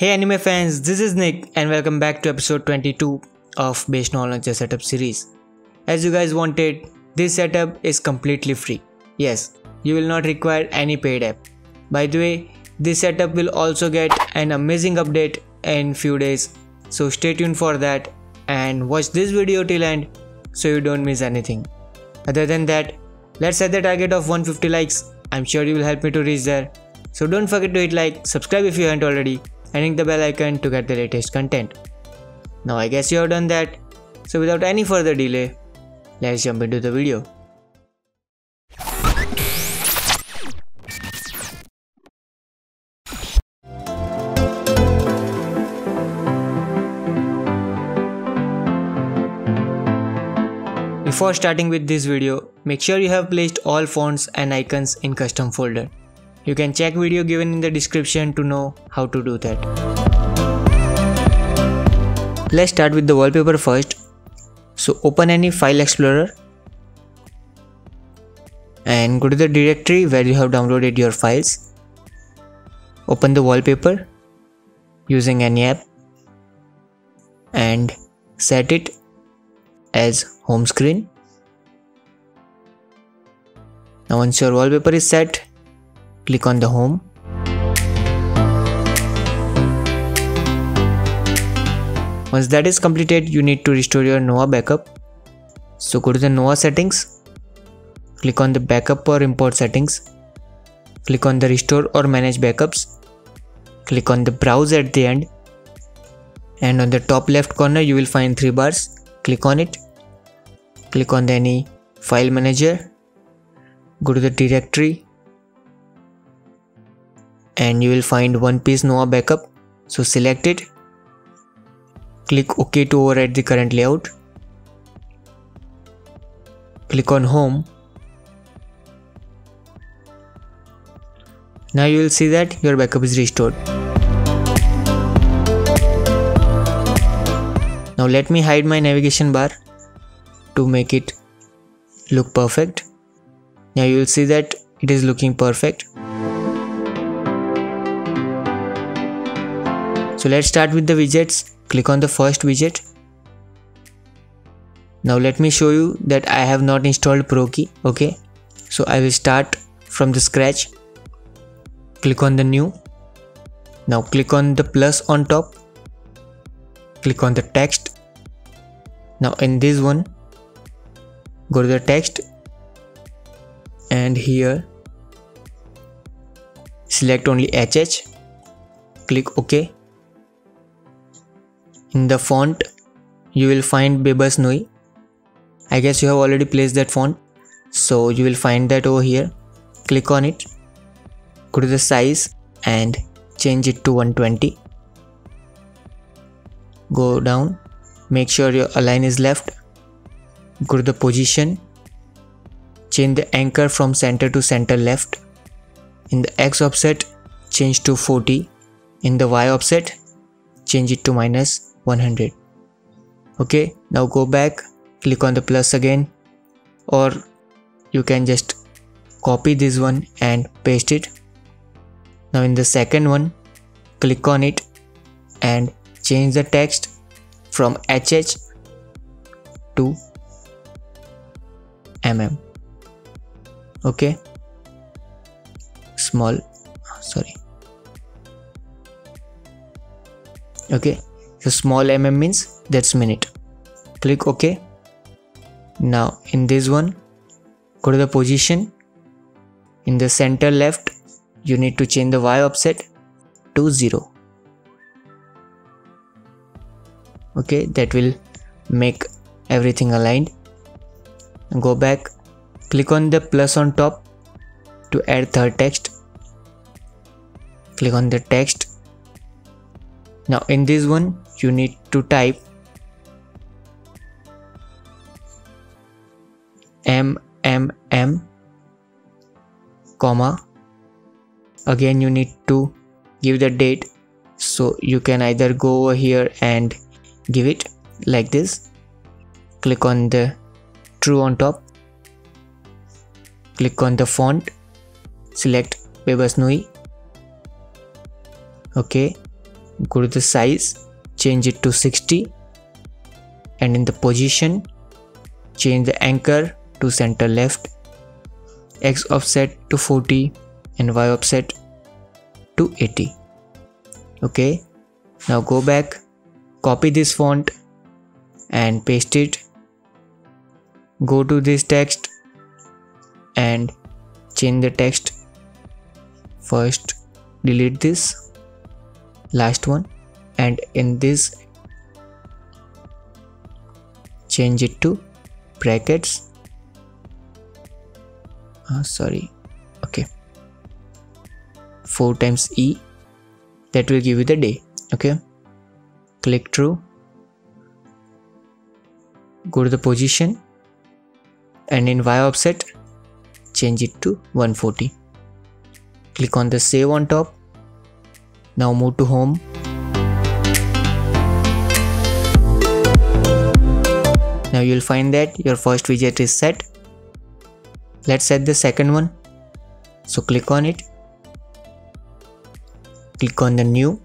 Hey anime fans, this is Nick and welcome back to episode 22 of Base Knowledge Setup series. As you guys wanted, this setup is completely free. Yes, you will not require any paid app. By the way, this setup will also get an amazing update in few days. So stay tuned for that and watch this video till end so you don't miss anything. Other than that, let's set the target of 150 likes. I'm sure you will help me to reach there. So don't forget to hit like, subscribe if you haven't already and ring the bell icon to get the latest content. Now I guess you have done that. So without any further delay, let's jump into the video. Before starting with this video, make sure you have placed all fonts and icons in Kustom folder. You can check video given in the description to know how to do that. Let's start with the wallpaper first. So open any file explorer and go to the directory where you have downloaded your files. Open the wallpaper using any app and set it as home screen. Now once your wallpaper is set, click on the home. Once that is completed, you need to restore your Nova backup. So go to the Nova settings, click on the backup or import settings, click on the restore or manage backups, click on the browse at the end. And on the top left corner you will find three bars, click on it, click on the any file manager, go to the directory and you will find one piece Nova backup. So select it. Click OK to override the current layout. Click on home. Now you will see that your backup is restored. Now let me hide my navigation bar to make it look perfect. Now you will see that it is looking perfect. So let's start with the widgets. Click on the first widget. Now let me show you that I have not installed Pro-Key. Okay. So I will start from the scratch. Click on the new. Now click on the plus on top. Click on the text. Now in this one, go to the text and here select only HH. Click OK in the font you will find Bebas Neue I guess you have already placed that font. So you will find that over here. Click on it. Go to the size and change it to 120 go down. Make sure your align is left. Go to the position. Change the anchor from center to center left. In the x offset change to 40 in the y offset change it to minus 100 okay now go back click on the plus again or you can just copy this one and paste it. Now in the second one click on it and change the text from HH to mm okay small sorry. Okay so small mm means that's minute. Click ok. Now in this one go to the position. In the center left you need to change the y offset to 0 okay that will make everything aligned. Go back. Click on the plus on top to add third text. Click on the text now in this one you need to type m m m comma again you need to give the date. So you can either go over here and give it like this. Click on the true on top. Click on the font. Select Bebas Neue okay go to the size change it to 60 and in the position change the anchor to center left. X offset to 40 and y offset to 80 okay. Now go back copy this font and paste it. Go to this text and change the text. First delete this last one. And in this change it to brackets. Uh, sorry. Okay. 4 times e that will give you the day. Okay. Click true go to the position. And in y offset change it to 140 click on the save on top now move to home. Now you'll find that your first widget is set. Let's set the second one. So click on it. Click on the new.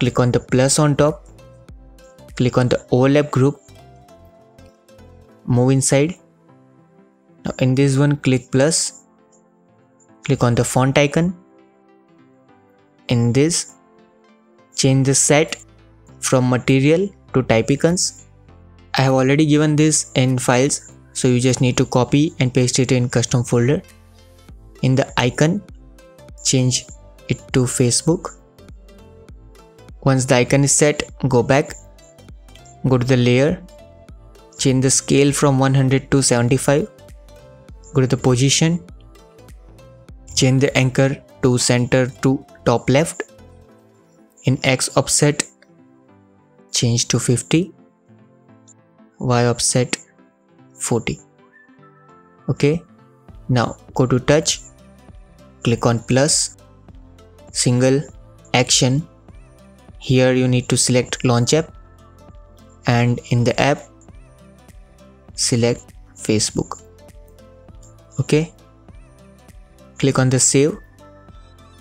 Click on the plus on top. Click on the overlap group. Move inside. Now in this one click plus. Click on the font icon in this change the set from material to Typicons I have already given this in files so you just need to copy and paste it in Kustom folder. In the icon change it to Facebook. Once the icon is set go back go to the layer change the scale from 100 to 75 go to the position change the anchor to center to top left in x offset change to 50 y offset 40 okay. Now go to touch click on plus single action. Here you need to select launch app and in the app select Facebook. Okay. Click on the save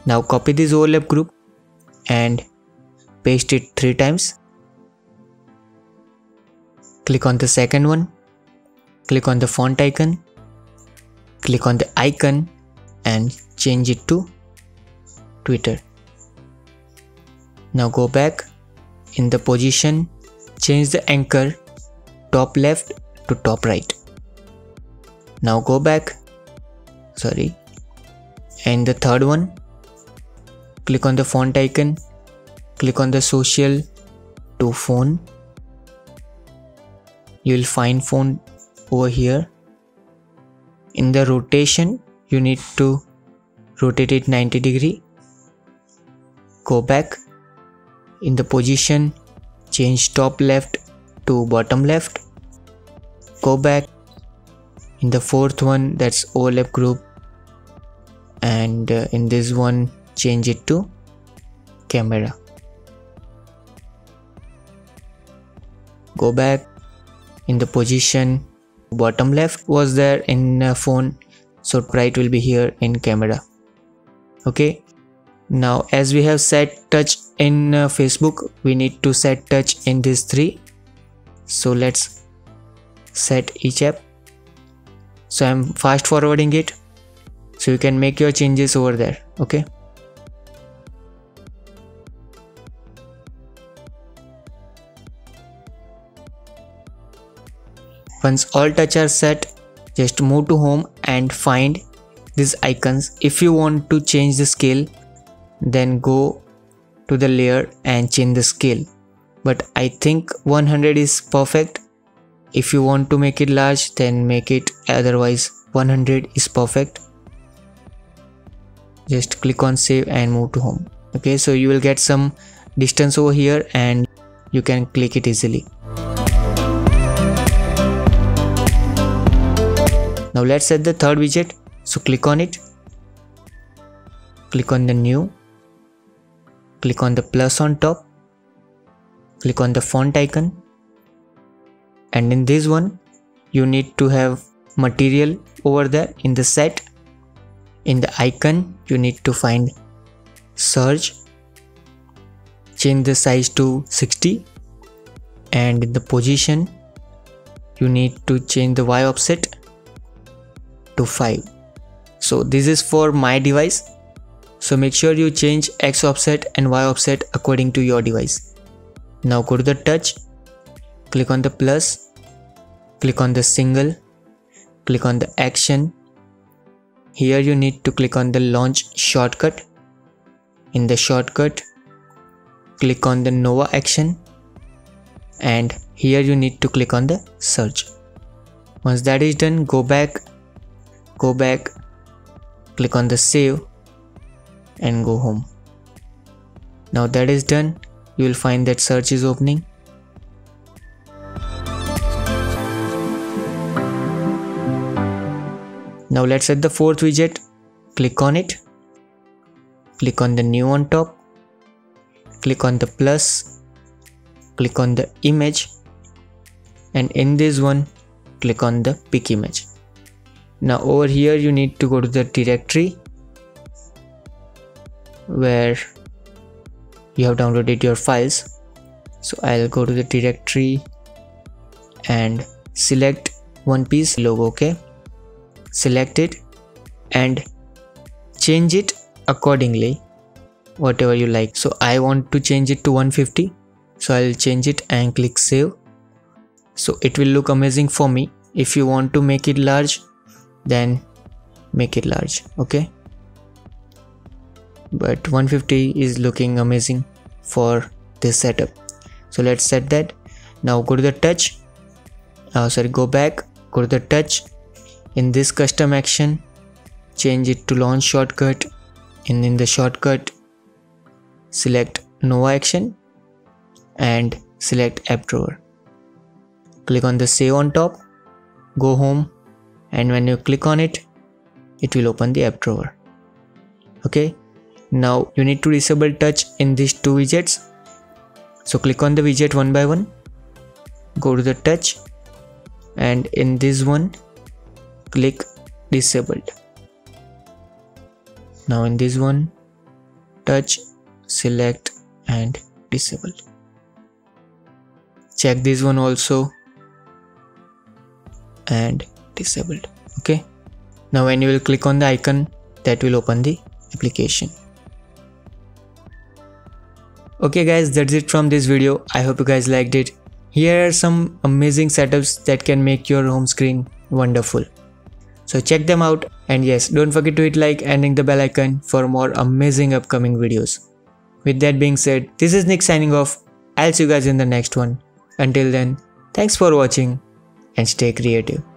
now copy this overlap group and paste it three times. Click on the second one. Click on the font icon. Click on the icon and change it to Twitter. Now go back in the position change the anchor top left to top right. Now go back sorry and the third one click on the font icon click on the social to phone. You will find phone over here. In the rotation you need to rotate it 90 degree. Go back. In the position change top left to bottom left. Go back. In the fourth one that's overlap group. And uh, in this one change it to camera. Go back in the position. Bottom left was there in uh, phone. So right will be here in camera. Okay? Now as we have set touch in uh, facebook we need to set touch in these three. So let's set each app. So i'm fast forwarding it. So you can make your changes over there. Okay once all touch are set just move to home and find these icons. If you want to change the scale then go to the layer and change the scale. But i think 100 is perfect. If you want to make it large then make it otherwise 100 is perfect. Just click on save and move to home. Okay so you will get some distance over here and you can click it easily now let's set the third widget. So click on it. Click on the new. Click on the plus on top. Click on the font icon. And in this one you need to have material over there in the set. In the icon you need to find search. Change the size to 60 and in the position you need to change the y offset to 5 so this is for my device. So make sure you change x offset and y offset according to your device. Now go to the touch. Click on the plus. Click on the single. Click on the action. Here you need to click on the launch shortcut. In the shortcut click on the Nova action. And here you need to click on the search. Once that is done go back go back click on the save and go home. Now that is done. You will find that search is opening. Now let's set the fourth widget. Click on it. Click on the new on top. Click on the plus. Click on the image. And in this one click on the pick image now over here you need to go to the directory where you have downloaded your files. So I'll go to the directory and select one piece logo okay? Select it and change it accordingly whatever you like. So I want to change it to 150 so I'll change it and click save. So it will look amazing for me. If you want to make it large then make it large okay? But 150 is looking amazing for this setup. So let's set that. Now go to the touch. Uh, sorry go back. Go to the touch. In this custom action change it to launch shortcut. And in the shortcut select Nova action and select app drawer click on the save on top. Go home and when you click on it it will open the app drawer. Okay? Now you need to disable touch in these two widgets. So click on the widget one by one. Go to the touch. And in this one click disabled. Now in this one touch select and disable check this one also. And disabled okay now when you will click on the icon that will open the application okay guys that's it from this video i hope you guys liked it here are some amazing setups that can make your home screen wonderful so check them out and yes, don't forget to hit like and ring the bell icon for more amazing upcoming videos. With that being said, this is Nick signing off. I'll see you guys in the next one. Until then, thanks for watching and stay creative.